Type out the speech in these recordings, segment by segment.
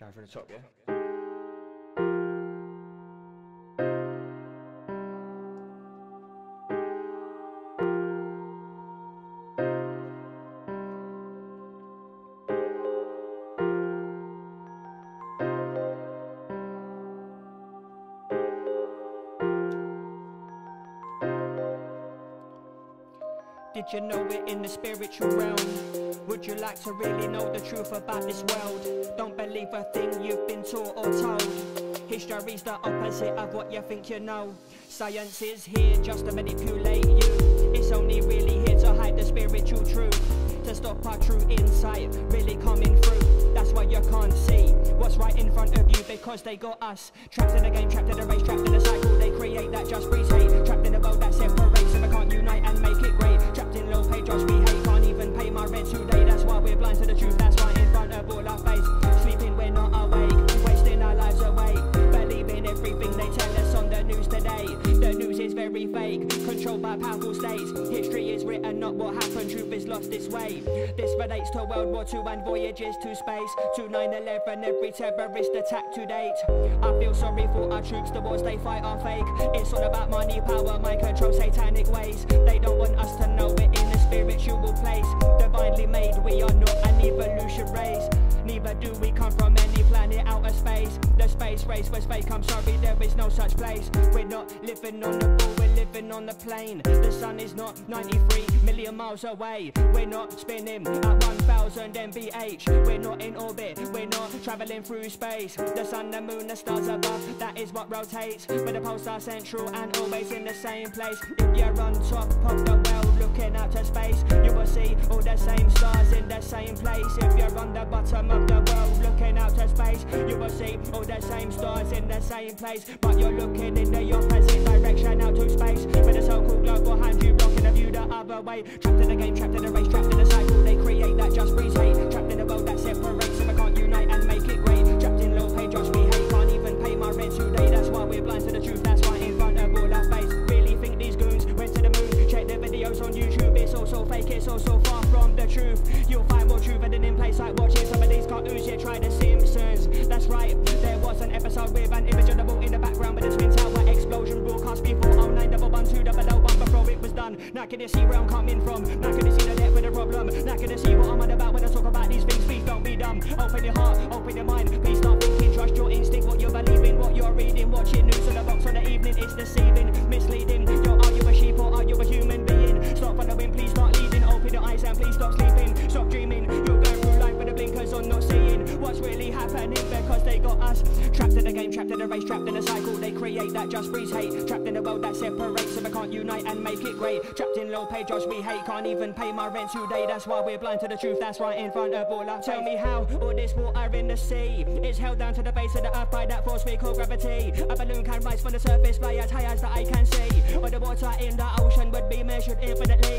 Going from the top, Did you know we're in the spiritual realm? Would you like to really know the truth about this world? Don't believe a thing you've been taught or told. History's the opposite of what you think you know. Science is here just to manipulate you. It's only really here to hide the spiritual truth. To stop our true insight really coming through. That's why you can't see what's right in front of you because they got us. Trapped in the game, trapped in the race, trapped in the cycle. They create that just breeds hate. Trapped The news is very fake, controlled by powerful states. History is written, not what happened. Truth is lost this way. This relates to World War II and voyages to space. To 9/11, every terrorist attack to date. I feel sorry for our troops. The wars they fight are fake. It's all about money, power, mind control, satanic ways. They don't want us to know we're in a spiritual place. Divinely made, we are not an evolution race. Neither do we come from any planet out of space. The space race was fake, I'm sorry, there is no such place. We're not living on the ball, we're living on the plane. The sun is not 93 million miles away. We're not spinning at 1000 mph. We're not in orbit, we're not traveling through space. The sun, the moon, the stars above, that is what rotates. But the poles are central and always in the same place. If you're on top of the world looking out to space, you will see all the same stars in the same place. If you're on the bottom of the world looking out to space, you will see all the same stars in the same place. But you're looking in the opposite direction out to space. With a so-called globe behind you, blocking the view the other way. Trapped in the game, trapped in the race, trapped in the cycle. They create that just breeds hate. With an image on the wall in the background with a twin tower explosion broadcast before 09 double one two double O one before it was done. Now can you see where I'm coming from? Now can you see the depth of the problem? Now can you see what I'm on about trapped in the race, trapped in a cycle. They create that just breeds hate. Trapped in a world that separates, so we can't unite and make it great. Trapped in low pay jobs we hate, can't even pay my rent today. That's why we're blind to the truth. That's right in front of all our Tell me how all this water in the sea is held down to the base of the earth by that force we call gravity. A balloon can rise from the surface, fly as high as the eye can see. But the water in the ocean would be measured infinitely.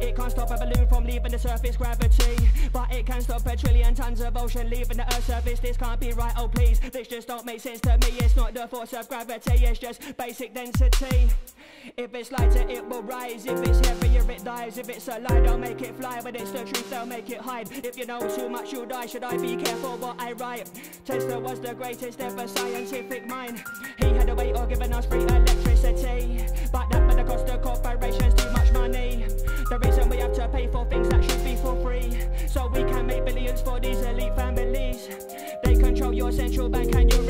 It can't stop a balloon from leaving the surface gravity, but it can stop a trillion tons of ocean leaving the earth's surface. This can't be right, oh please. This just don't make sense to me. It's not the force of gravity, it's just basic density. If it's lighter, it will rise. If it's heavier, it dies. If it's a lie, they'll make it fly. But it's the truth, they'll make it hide. If you know too much, you'll die. Should I be careful what I write? Tesla was the greatest ever scientific mind. He had a way of giving us free electricity. But that but the cost of corporations too much money. The reason we have to pay for things that should be for free. So we can make billions for these elite families. They control your central bank and your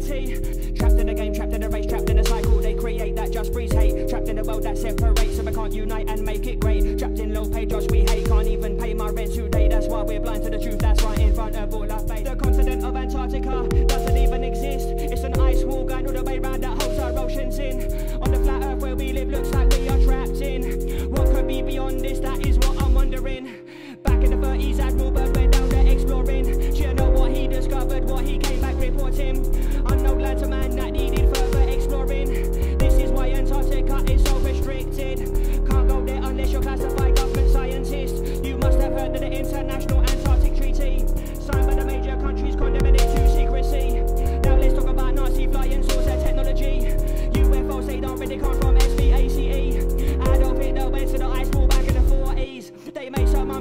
spirituality. Trapped in the game, trapped in the race, trapped in a cycle. They create that just breeds hate. Trapped in a world that separates, so we can't unite and make it great. Trapped in low pay jobs we hate. Can't even pay my rent today. That's why we're blind to the truth. That's right in front of all our faith. The continent of Antarctica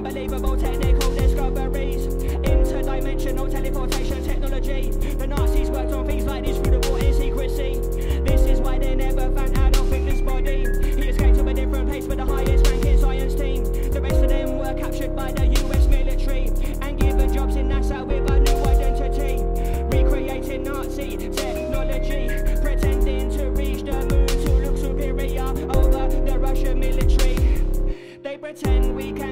unbelievable technical discoveries. Interdimensional teleportation technology. The Nazis worked on things like this through the war in secrecy. This is why they never found Adolf Hitler's body. He escaped to a different place with the highest ranking science team. The rest of them were captured by the US military and given jobs in NASA with a new identity. Recreating Nazi technology, pretending to reach the moon to look superior over the Russian military. They pretend we can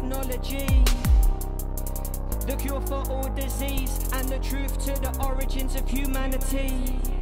technology. The cure for all disease and the truth to the origins of humanity.